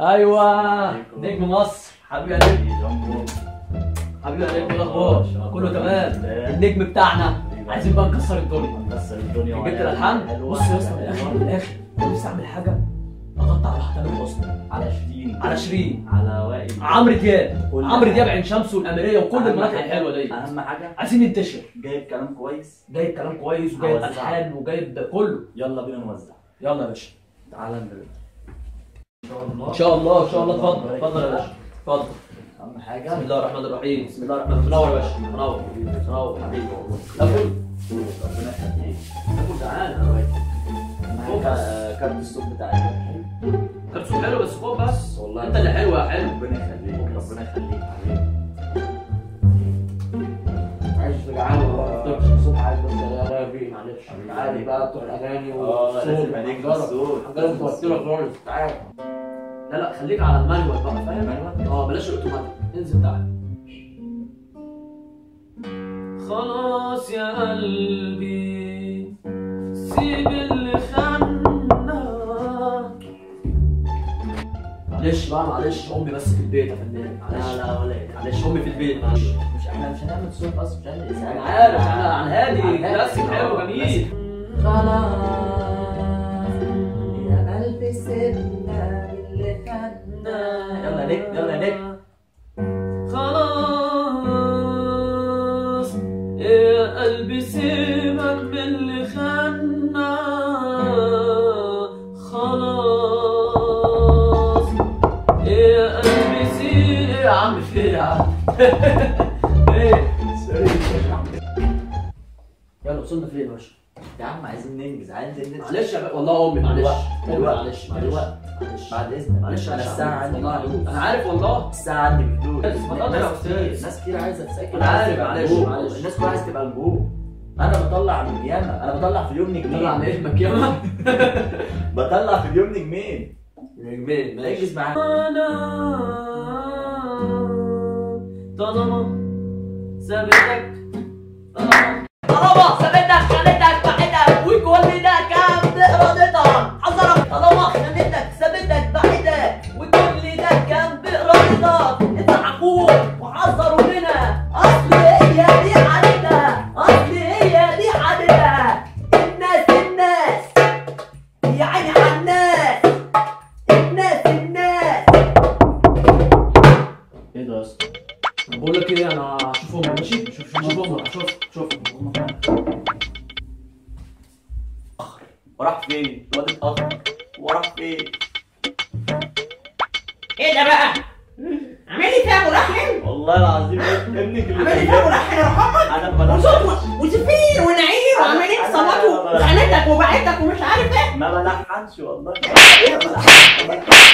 أيوه. نجم مصر. حبيبي يا نجم. حبيبي يا نجم إيه الاخبار كله تمام. النجم بتاعنا. عايزين بقى نكسر الدنيا. نكسر الدنيا جبت الالحان. بص يا اسطى من الآخر من الآخر. نفسي أعمل حاجة أقطع على تامر حسني على شيرين. على شيرين. على وائل. عمرو دياب. عمرو. دياب عين شمس والأميرية وكل المناطق الحلوة دي أهم حاجة. عايزين ننتشر. جايب كلام كويس. جايب كلام كويس وجايب. ألحان وجايب ده كله. يلا بينا نوزع. يلا يا باشا. تعالى نبدأ. شاء الله. إن شاء الله إن شاء الله. اتفضل اتفضل يا باشا. اتفضل أهم بسم حاجة الله الرحمن الرحيم. بسم الله الرحمن الرحيم منور يا باشا. منور منور حبيبي. والله اكل ربنا يخليك. اكل حاجة كارت الصوت بتاعك. حلو كبسه حلو بس فوق بس. والله. انت اللي حلو يا حلو. ربنا يخليك. ربنا يخليك. حبيبي. عايش جعان الصبح عايز بس فيه معلش عادي بقى بتوع الأغاني آه لازم والصوت. يبقى ليك والحنجرة. الصوت. حاجات متوتره خالص. تعالى لا لا خليك على المانيوال بقى فاهم؟ آه بلاش الأوتوماتيك. انزل تعالى خلاص يا قلبي سيب اللي خاننا معلش بقى معلش امي بس في البيت يا فنان معلش. لا لا ولا إيه. معلش امي في البيت معلش. مش إحنا مش هنعمل صوت أصلا مش هنعمل ازعاج أنا عارف أنا عن هادي. كلاسيك حلو جميل. خلاص يا قلبي سيبنا. خدنا يلا نك خلاص يا قلبي سيبك من اللي خنا خلاص يا قلبي سيبك. يا عم في إيه يا عم؟ إيه؟ يلا وصلنا فين يا باشا؟ يا عم عايزين ننجز عايزين ننجز. معلش يا والله أمي معلش. معلش. معلش. معلش. بعد إذنك. معلش أنا الساعة عندي أنا عارف والله. الساعة عندي بفلوس ناس. كتير عايزة تسجل أنا عارف، معلش،. معلش. الناس كلها عايزة تبقى نجوم أنا بطلع من ياما. أنا بطلع في اليوم نجمين. طلع على اسمك ياما. بطلع في اليوم نجمين. نجمين ركز معايا. أنا طالما سابتك إيه أنا هشوف امي ماشي؟ شوف شوف شوف امي شوف شوف وراح فين؟ الواد اتأخر وراح فين؟ إيه ده بقى؟ عامل لي فيها ملحن والله العظيم ابنك اللي عامل لي فيها ملحن يا محمد أنا بلحن وزفير ونعير وعمالين تصوتوا وخانتك وبعتك ومش عارف إيه ما بلحنش والله ما بلحنش.